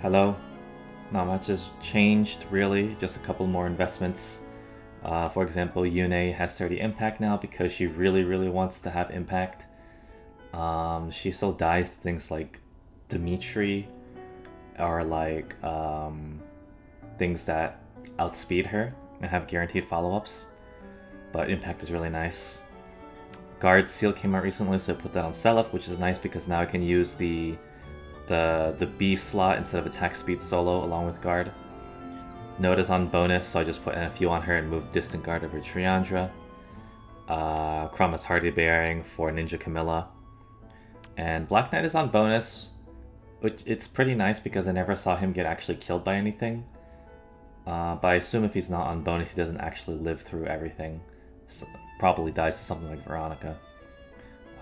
Hello. Not much has changed, really. Just a couple more investments. Uh, for example, Yune has 30 impact now because she really, really wants to have impact. Um, she still dies to things like Dimitri or like um, things that outspeed her and have guaranteed follow-ups. But impact is really nice. Guard Seal came out recently, so I put that on Seliph, which is nice because now I can use the the the B slot instead of attack speed solo along with guard. Nott is on bonus, so I just put NFU on her and move distant guard over Triandra. Uh, Chroma's Hardy Bearing for Ninja Camilla. And Black Knight is on bonus, which it's pretty nice because I never saw him get actually killed by anything. Uh, but I assume if he's not on bonus, he doesn't actually live through everything. So probably dies to something like Veronica.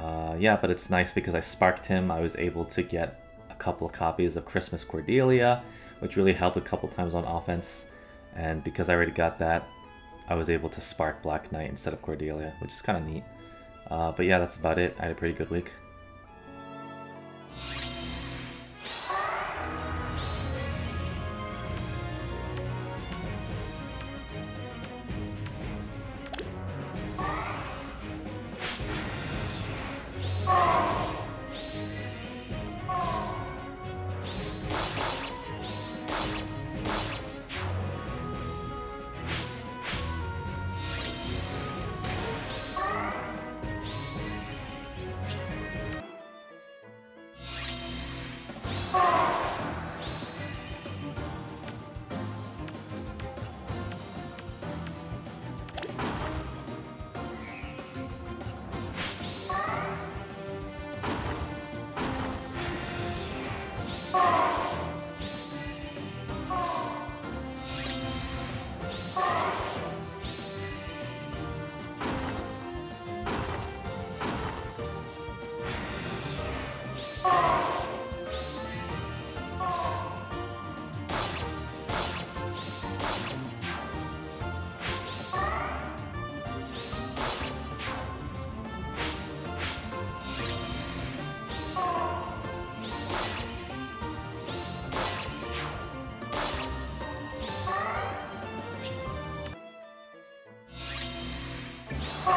Uh, yeah, but it's nice because I sparked him. I was able to get couple of copies of Christmas Cordelia, which really helped a couple times on offense. And because I already got that, I was able to spark Black Knight instead of Cordelia, which is kind of neat. Uh, but yeah, that's about it. I had a pretty good week. Oh!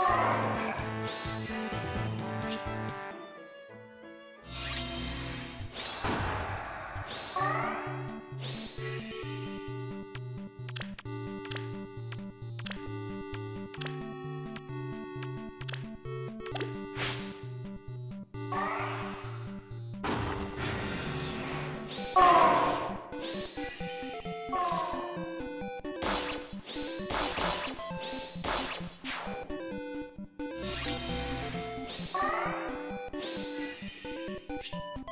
you description.